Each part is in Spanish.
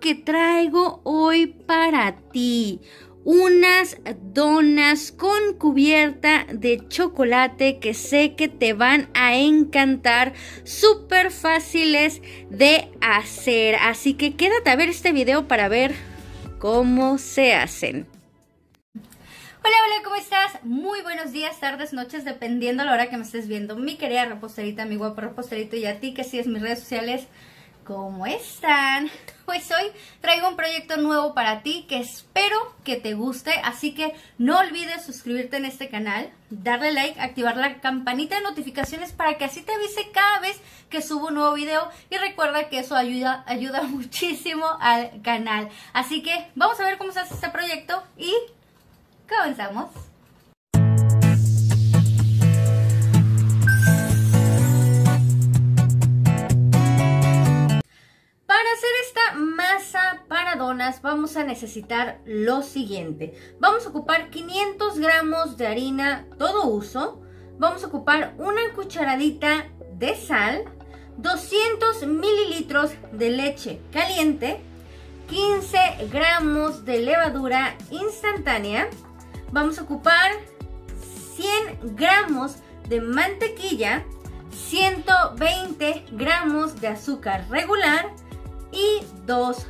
que traigo hoy para ti? Unas donas con cubierta de chocolate que sé que te van a encantar, súper fáciles de hacer. Así que quédate a ver este video para ver cómo se hacen. Hola, hola, ¿cómo estás? Muy buenos días, tardes, noches, dependiendo a la hora que me estés viendo. Mi querida reposterita, mi guapo reposterito y a ti que sigues mis redes sociales. ¿Cómo están? Pues hoy traigo un proyecto nuevo para ti que espero que te guste, así que no olvides suscribirte en este canal, darle like, activar la campanita de notificaciones para que así te avise cada vez que subo un nuevo video y recuerda que eso ayuda, ayuda muchísimo al canal. Así que vamos a ver cómo se hace este proyecto y comenzamos. Para hacer esta masa para donas vamos a necesitar lo siguiente. Vamos a ocupar 500 gramos de harina todo uso. Vamos a ocupar una cucharadita de sal, 200 mililitros de leche caliente, 15 gramos de levadura instantánea, vamos a ocupar 100 gramos de mantequilla, 120 gramos de azúcar regular dos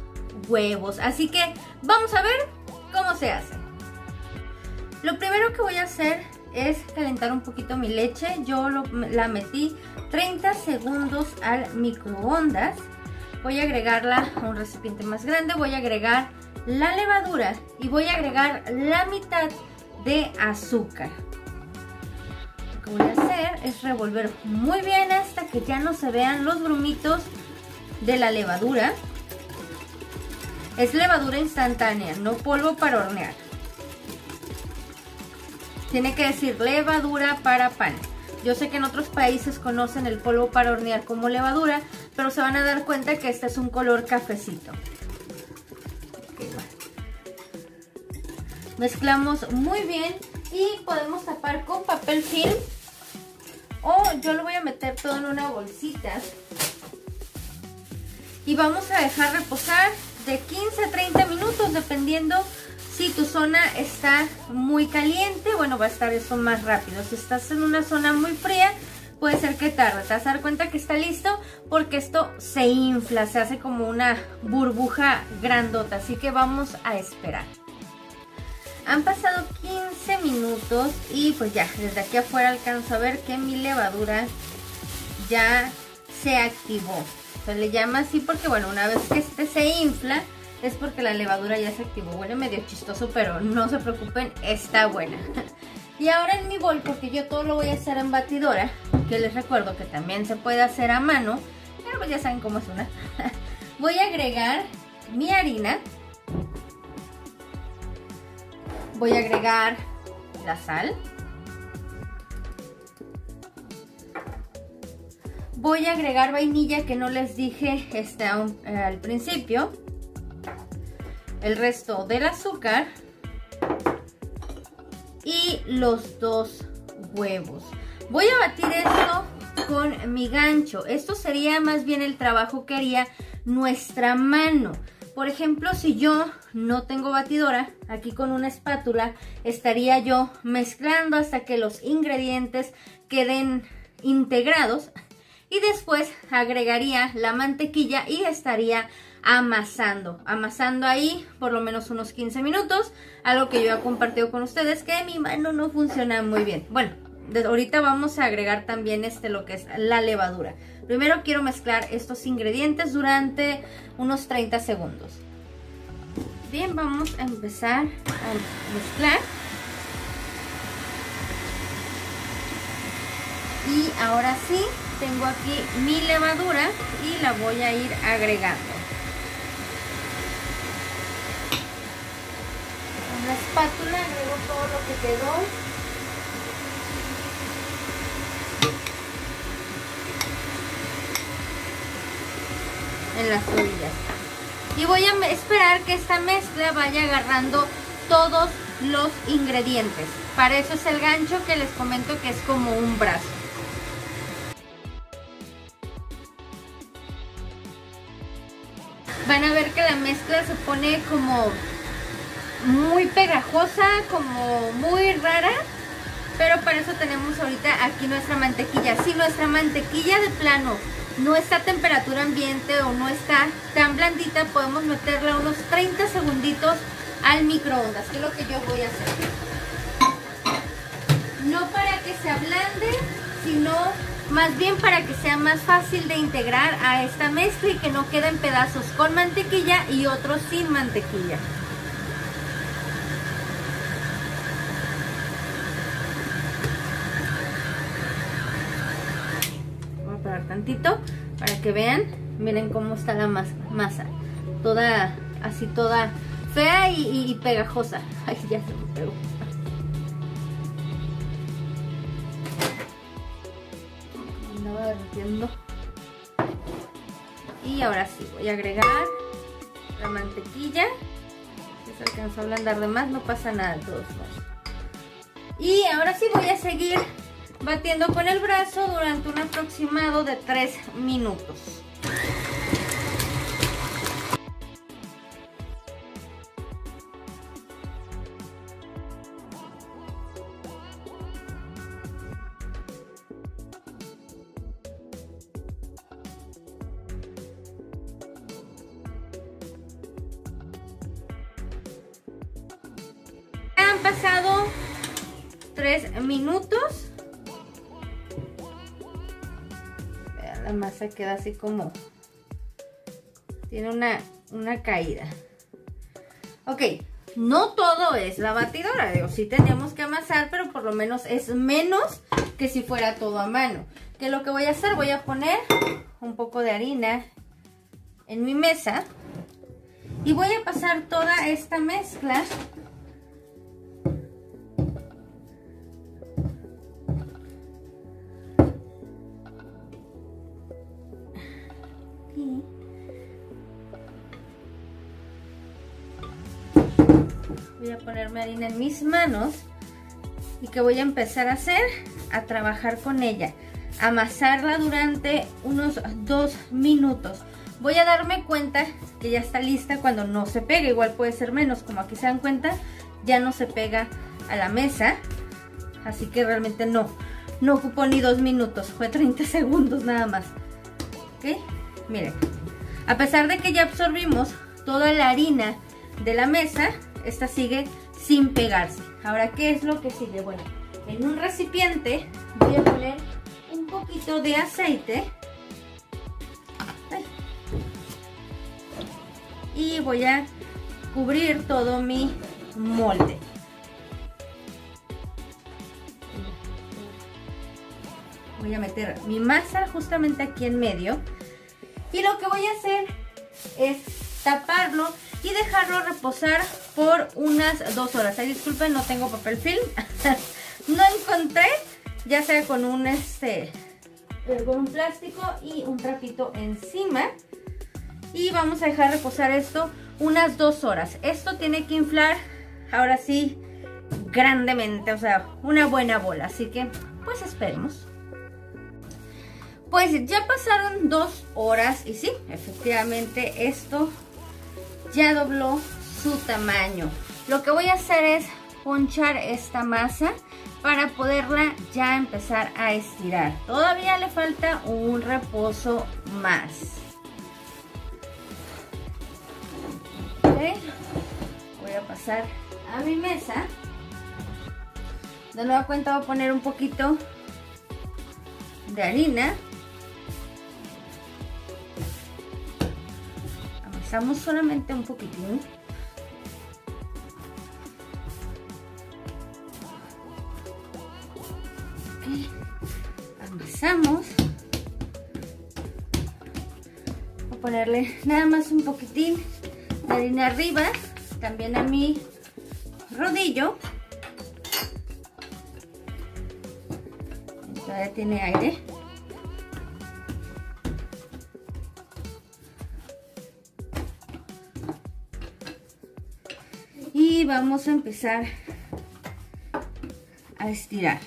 huevos. Así que vamos a ver cómo se hace. Lo primero que voy a hacer es calentar un poquito mi leche. Yo la metí 30 segundos al microondas. Voy a agregarla a un recipiente más grande. Voy a agregar la levadura y voy a agregar la mitad de azúcar. Lo que voy a hacer es revolver muy bien hasta que ya no se vean los grumitos de la levadura. Es levadura instantánea, no polvo para hornear. Tiene que decir levadura para pan. Yo sé que en otros países conocen el polvo para hornear como levadura, pero se van a dar cuenta que este es un color cafecito. Mezclamos muy bien y podemos tapar con papel film o yo lo voy a meter todo en una bolsita y vamos a dejar reposar de 15 a 30 minutos dependiendo si tu zona está muy caliente, bueno va a estar eso más rápido, si estás en una zona muy fría puede ser que tarde, te vas a dar cuenta que está listo porque esto se infla, se hace como una burbuja grandota, así que vamos a esperar. Han pasado 15 minutos y pues ya, desde aquí afuera alcanzo a ver que mi levadura ya se activó. Se le llama así porque, bueno, una vez que este se infla, es porque la levadura ya se activó. Huele medio chistoso, pero no se preocupen, está buena. Y ahora en mi bol, porque yo todo lo voy a hacer en batidora, que les recuerdo que también se puede hacer a mano, pero pues ya saben cómo es una. Voy a agregar mi harina. Voy a agregar la sal. Voy a agregar vainilla que no les dije este, eh, al principio. El resto del azúcar. Y los dos huevos. Voy a batir esto con mi gancho. Esto sería más bien el trabajo que haría nuestra mano. Por ejemplo, si yo no tengo batidora, aquí con una espátula estaría yo mezclando hasta que los ingredientes queden integrados y después agregaría la mantequilla y estaría amasando, amasando ahí por lo menos unos 15 minutos, algo que yo he compartido con ustedes que mi mano no funciona muy bien. Bueno, ahorita vamos a agregar también este lo que es la levadura. Primero quiero mezclar estos ingredientes durante unos 30 segundos. Bien, vamos a empezar a mezclar. Y ahora sí, tengo aquí mi levadura y la voy a ir agregando. Con la espátula agrego todo lo que quedó. En las orillas. Y voy a esperar que esta mezcla vaya agarrando todos los ingredientes. Para eso es el gancho que les comento que es como un brazo. Mezcla se pone como muy pegajosa, como muy rara. Pero para eso tenemos ahorita aquí nuestra mantequilla. Si nuestra mantequilla de plano no está a temperatura ambiente o no está tan blandita, podemos meterla unos 30 segunditos al microondas, que es lo que yo voy a hacer. No para que se ablande, sino más bien para que sea más fácil de integrar a esta mezcla y que no queden pedazos con mantequilla y otros sin mantequilla. Voy a parar tantito para que vean, miren cómo está la masa, toda así toda fea y, pegajosa. Ay, ya se me pegó. Y ahora sí, voy a agregar la mantequilla. Si se alcanzó a ablandar de más, no pasa nada todos. Y ahora sí voy a seguir batiendo con el brazo durante un aproximado de 3 minutos. Queda así como... Tiene una, una caída. Ok, no todo es la batidora. Digo, sí tenemos que amasar, pero por lo menos es menos que si fuera todo a mano. Que lo que voy a hacer, voy a poner un poco de harina en mi mesa. Y voy a pasar toda esta mezcla voy a ponerme harina en mis manos y que voy a empezar a hacer, a trabajar con ella, amasarla durante unos dos minutos. Voy a darme cuenta que ya está lista cuando no se pega, igual puede ser menos, como aquí se dan cuenta, ya no se pega a la mesa, así que realmente no, no ocupó ni dos minutos, fue 30 segundos nada más. ¿Ok? Miren, a pesar de que ya absorbimos toda la harina de la mesa, esta sigue sin pegarse. Ahora, ¿qué es lo que sigue? Bueno, en un recipiente voy a poner un poquito de aceite. Y voy a cubrir todo mi molde. Voy a meter mi masa justamente aquí en medio. Y lo que voy a hacer es taparlo y dejarlo reposar por unas dos horas. Ay, disculpen, no tengo papel film. no encontré, ya sea con un, este, con un plástico y un trapito encima. Y vamos a dejar reposar esto unas dos horas. Esto tiene que inflar, ahora sí, grandemente, o sea, una buena bola. Así que, pues esperemos. Pues ya pasaron dos horas y sí, efectivamente esto ya dobló su tamaño. Lo que voy a hacer es ponchar esta masa para poderla ya empezar a estirar. Todavía le falta un reposo más. Voy a pasar a mi mesa. De nueva cuenta voy a poner un poquito de harina. Solamente un poquitín. Amasamos. Voy a ponerle nada más un poquitín de harina arriba, también a mi rodillo. Todavía tiene aire. Vamos a empezar a estirar.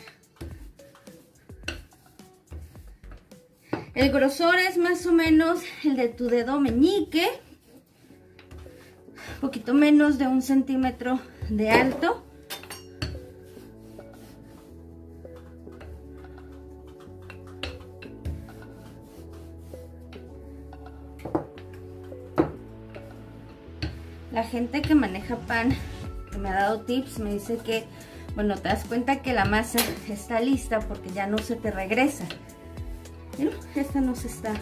El grosor es más o menos el de tu dedo meñique. poquito menos de un centímetro de alto. La gente que maneja pan, me ha dado tips, me dice que, bueno, te das cuenta que la masa está lista porque ya no se te regresa. Esta no se está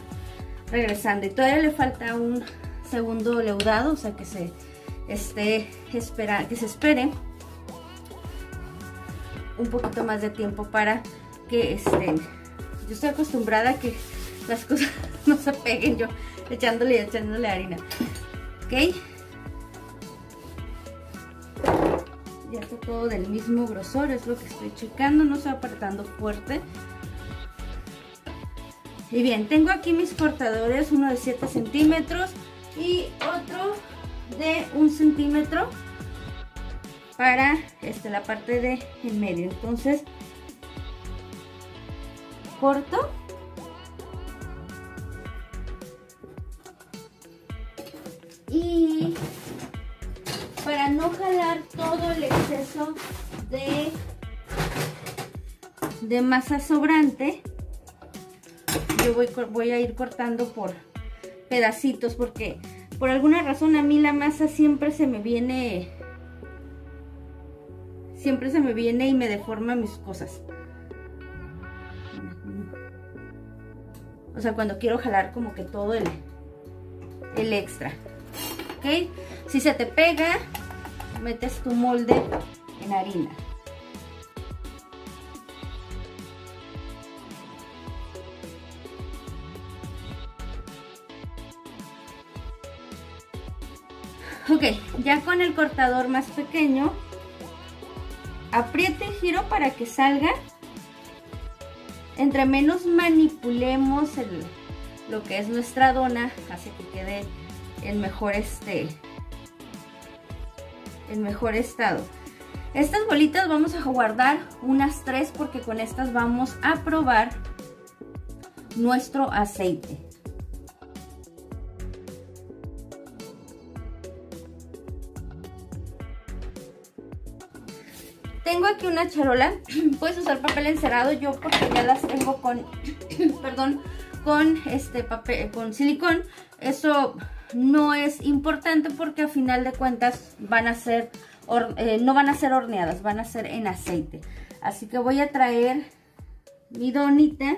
regresando y todavía le falta un segundo leudado, o sea que se esté espera, que se espere un poquito más de tiempo para que estén. Yo estoy acostumbrada a que las cosas no se peguen yo echándole y echándole harina. ¿Ok? Todo del mismo grosor, es lo que estoy checando, no se va apretando fuerte. Y bien, tengo aquí mis cortadores, uno de 7 centímetros, y otro de un centímetro para este, la parte de en medio entonces corto no jalar todo el exceso de de masa sobrante yo voy, voy a ir cortando por pedacitos porque por alguna razón a mí la masa siempre se me viene siempre se me viene y me deforma mis cosas. O sea cuando quiero jalar como que todo el el extra ok si se te pega metes tu molde en harina Ok, ya con el cortador más pequeño, apriete y giro para que salga. Entre menos manipulemos lo que es nuestra dona, hace que quede en mejor, este, en mejor estado. Estas bolitas vamos a guardar unas tres porque con estas vamos a probar nuestro aceite. Tengo aquí una charola, puedes usar papel encerado, yo porque ya las tengo con, perdón, con este papel, con silicón. Eso no es importante porque a final de cuentas van a ser, eh, no van a ser horneadas, van a ser en aceite. Así que voy a traer mi donita,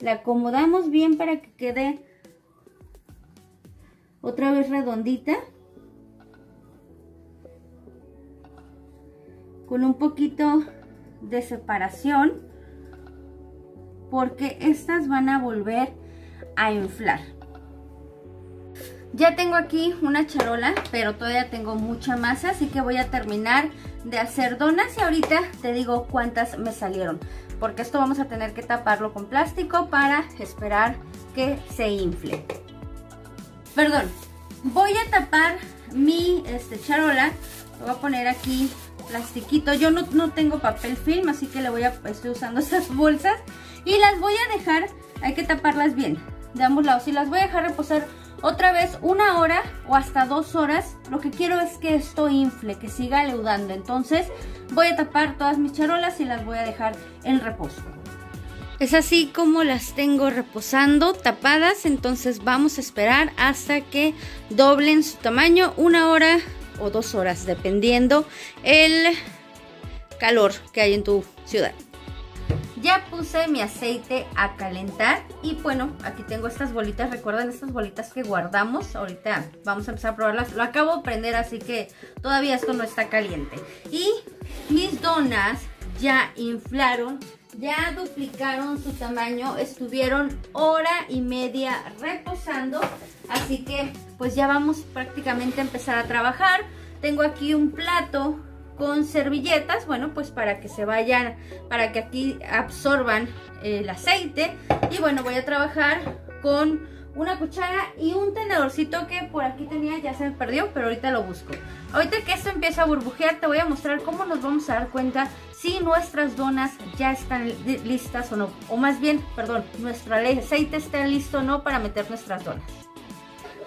la acomodamos bien para que quede otra vez redondita. con un poquito de separación porque estas van a volver a inflar. Ya tengo aquí una charola, pero todavía tengo mucha masa, así que voy a terminar de hacer donas y ahorita te digo cuántas me salieron. Porque esto vamos a tener que taparlo con plástico para esperar que se infle. Perdón, voy a tapar mi este, charola, lo voy a poner aquí plastiquito. Yo no, tengo papel film, así que le voy a, estoy usando esas bolsas. Y las voy a dejar, hay que taparlas bien, de ambos lados. Y las voy a dejar reposar otra vez una hora o hasta dos horas. Lo que quiero es que esto infle, que siga leudando. Entonces voy a tapar todas mis charolas y las voy a dejar en reposo. Es así como las tengo reposando, tapadas, entonces vamos a esperar hasta que doblen su tamaño, una hora o dos horas, dependiendo el calor que hay en tu ciudad. Ya puse mi aceite a calentar y bueno, aquí tengo estas bolitas, recuerden estas bolitas que guardamos, ahorita vamos a empezar a probarlas, lo acabo de prender así que todavía esto no está caliente. Y mis donas ya inflaron, ya duplicaron su tamaño, estuvieron hora y media reposando, así que pues ya vamos prácticamente a empezar a trabajar. Tengo aquí un plato con servilletas, bueno, pues para que se vayan, para que aquí absorban el aceite. Y bueno, voy a trabajar con una cuchara y un tenedorcito que por aquí tenía, ya se me perdió, pero ahorita lo busco. Ahorita que esto empieza a burbujear, te voy a mostrar cómo nos vamos a dar cuenta si nuestras donas ya están listas o no. O más bien, perdón, nuestro aceite está listo o no para meter nuestras donas.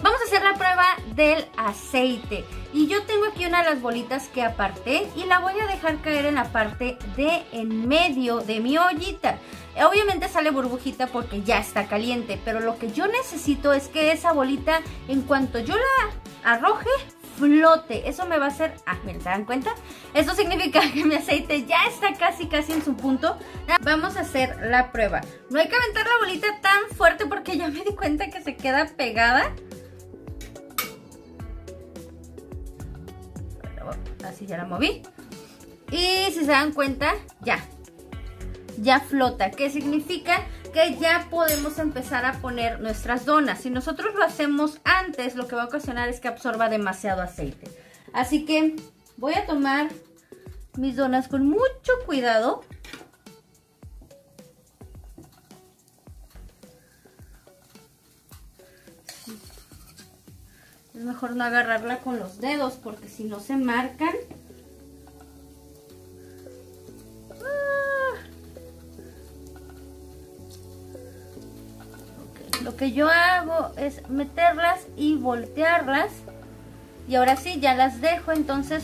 Vamos a hacer la prueba del aceite. Y yo tengo aquí una de las bolitas que aparté y la voy a dejar caer en la parte de en medio de mi ollita. Obviamente sale burbujita porque ya está caliente, pero lo que yo necesito es que esa bolita, en cuanto yo la arroje, flote. Eso me va a hacer... Ah, miren, ¿se dan cuenta? Eso significa que mi aceite ya está casi, casi en su punto. Vamos a hacer la prueba. No hay que aventar la bolita tan fuerte porque ya me di cuenta que se queda pegada. Así ya la moví. Y si se dan cuenta, ya. Ya flota. ¿Qué significa? que ya podemos empezar a poner nuestras donas. Si nosotros lo hacemos antes, lo que va a ocasionar es que absorba demasiado aceite. Así que voy a tomar mis donas con mucho cuidado. Es mejor no agarrarla con los dedos porque si no se marcan. Lo que yo hago es meterlas y voltearlas. Y ahora sí ya las dejo entonces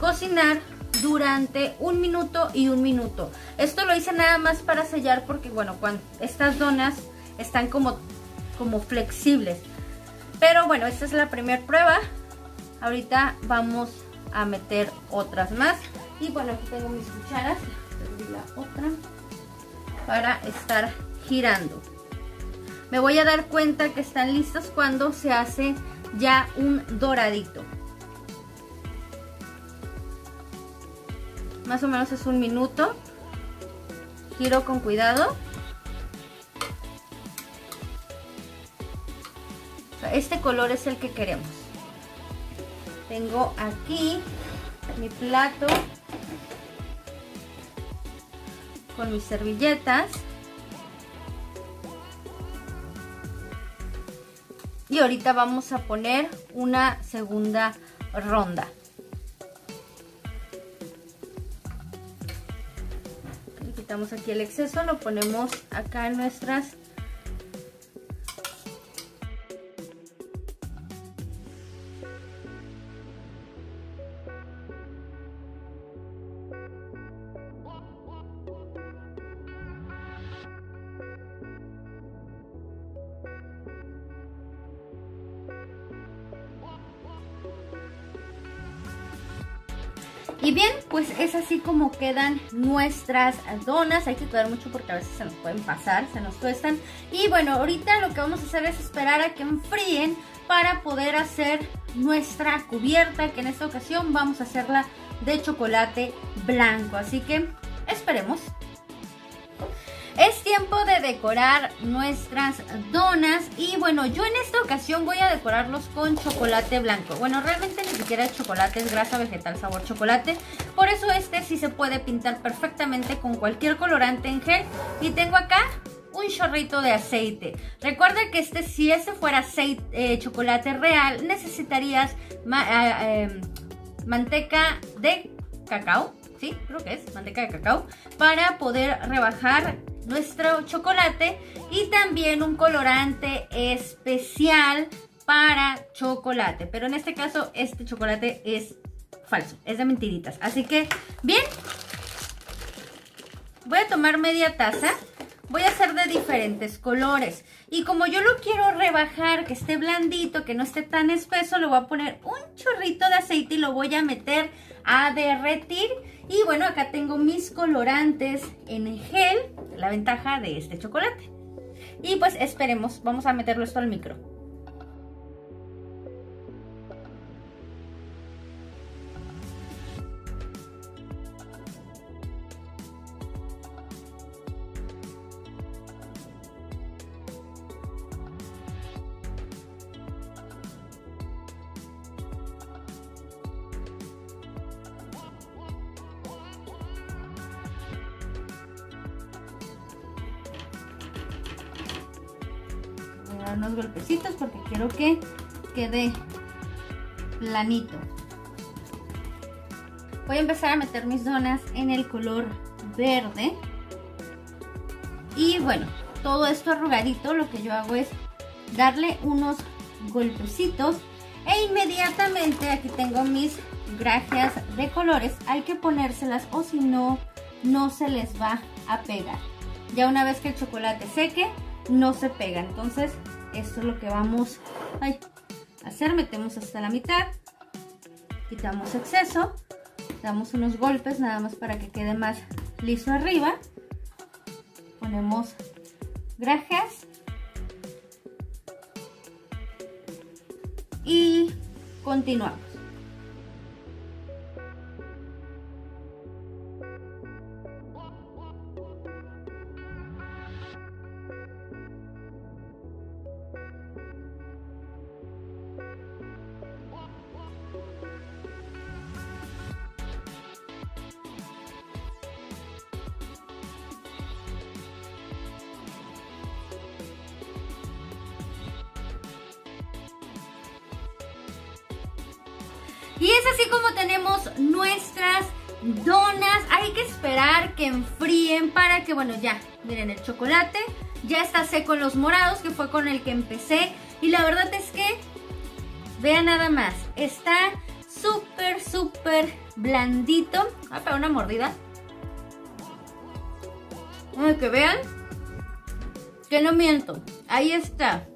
cocinar durante un minuto y un minuto. Esto lo hice nada más para sellar porque bueno cuando estas donas están como como flexibles pero bueno esta es la primera prueba ahorita vamos a meter otras más y bueno aquí tengo mis cucharas la otra para estar girando me voy a dar cuenta que están listas cuando se hace ya un doradito. Más o menos es un minuto. Giro con cuidado. Este color es el que queremos. Tengo aquí mi plato con mis servilletas. y ahorita vamos a poner una segunda ronda. Quitamos aquí el exceso, lo ponemos acá en nuestras quedan nuestras donas. Hay que cuidar mucho porque a veces se nos pueden pasar, se nos tuestan. Y bueno, ahorita lo que vamos a hacer es esperar a que enfríen para poder hacer nuestra cubierta, que en esta ocasión vamos a hacerla de chocolate blanco. Así que esperemos. Tiempo de decorar nuestras donas y bueno, yo en esta ocasión voy a decorarlos con chocolate blanco. Bueno, realmente ni siquiera es chocolate, es grasa vegetal sabor chocolate. Por eso este sí se puede pintar perfectamente con cualquier colorante en gel. Y tengo acá un chorrito de aceite. Recuerda que este, si ese fuera aceite, eh, chocolate real, necesitarías eh, em, manteca de cacao. Sí, creo que es manteca de cacao. Para poder rebajar nuestro chocolate y también un colorante especial para chocolate. Pero en este caso este chocolate es falso, es de mentiritas. Así que, bien, voy a tomar media taza. Voy a hacer de diferentes colores. Y como yo lo quiero rebajar, que esté blandito, que no esté tan espeso, le voy a poner un chorrito de aceite y lo voy a meter a derretir. Y bueno, acá tengo mis colorantes en gel, la ventaja de este chocolate. Y pues esperemos, vamos a meterlo esto al micro. Unos golpecitos porque quiero que quede planito. Voy a empezar a meter mis donas en el color verde. Y bueno, todo esto arrugadito lo que yo hago es darle unos golpecitos e inmediatamente aquí tengo mis gracias de colores. Hay que ponérselas o si no, no se les va a pegar. Ya una vez que el chocolate seque, no se pega. Entonces, esto es lo que vamos a hacer. Metemos hasta la mitad. Quitamos exceso. Damos unos golpes nada más para que quede más liso arriba. Ponemos grajas. Y continuamos. Hay que esperar que enfríen para que, bueno, ya, miren, el chocolate ya está seco los morados, que fue con el que empecé. Y la verdad es que, vean nada más, está súper, súper blandito. Voy a pegar una mordida. Ay, que vean. Que no miento. Ahí está.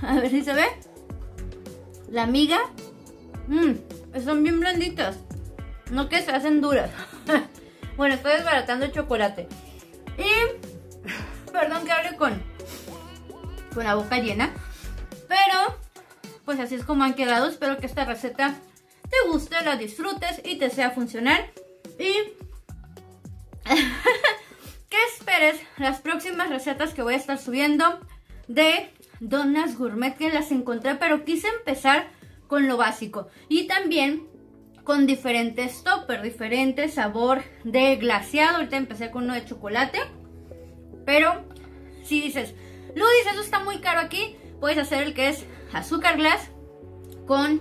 A ver si se ve. La miga. Mmm son bien blanditas. No que se hacen duras. Bueno, estoy desbaratando el chocolate. Y, perdón que hable con, con la boca llena. Pero, pues así es como han quedado. Espero que esta receta te guste, la disfrutes y te sea funcional. Y que esperes las próximas recetas que voy a estar subiendo de donas gourmet que las encontré, pero quise empezar con lo básico. Y también con diferentes toppers, diferente sabor de glaseado. Ahorita empecé con uno de chocolate. Pero si dices, Ludis, eso está muy caro aquí, puedes hacer el que es azúcar glass con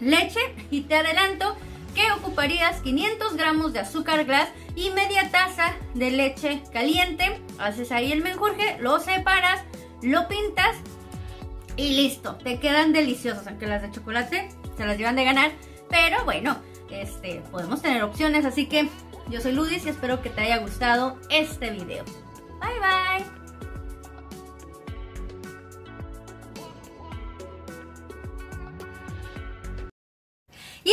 leche. Y te adelanto que ocuparías 500 gramos de azúcar glass y media taza de leche caliente. Haces ahí el menjurje, lo separas, lo pintas y listo, te quedan deliciosas, aunque las de chocolate se las llevan de ganar. Pero bueno, este, podemos tener opciones, así que yo soy Ludis y espero que te haya gustado este video. Bye bye.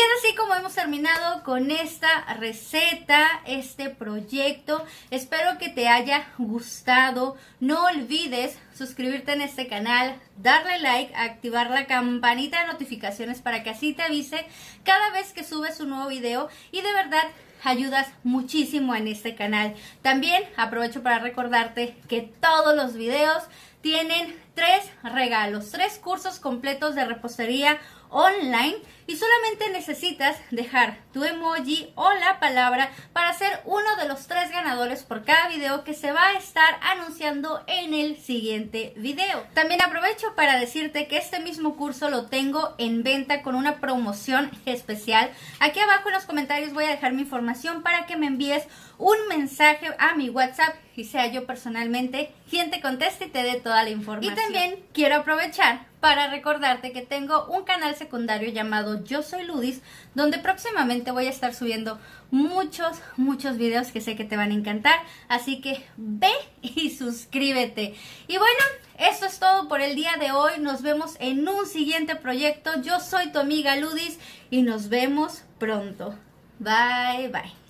Es así como hemos terminado con esta receta, este proyecto. Espero que te haya gustado. No olvides suscribirte en este canal, darle like, activar la campanita de notificaciones para que así te avise cada vez que subes un nuevo video. Y de verdad ayudas muchísimo en este canal. También aprovecho para recordarte que todos los videos tienen tres regalos, tres cursos completos de repostería online y solamente necesitas dejar tu emoji o la palabra para ser uno de los tres ganadores por cada video que se va a estar anunciando en el siguiente video. También aprovecho para decirte que este mismo curso lo tengo en venta con una promoción especial. Aquí abajo en los comentarios voy a dejar mi información para que me envíes un mensaje a mi WhatsApp y sea yo personalmente quien te conteste y te dé toda la información. Y también quiero aprovechar para recordarte que tengo un canal secundario llamado Yo Soy Ludis, donde próximamente voy a estar subiendo muchos, muchos videos que sé que te van a encantar. Así que ve y suscríbete. Y bueno, eso es todo por el día de hoy. Nos vemos en un siguiente proyecto. Yo soy tu amiga Ludis y nos vemos pronto. Bye, bye.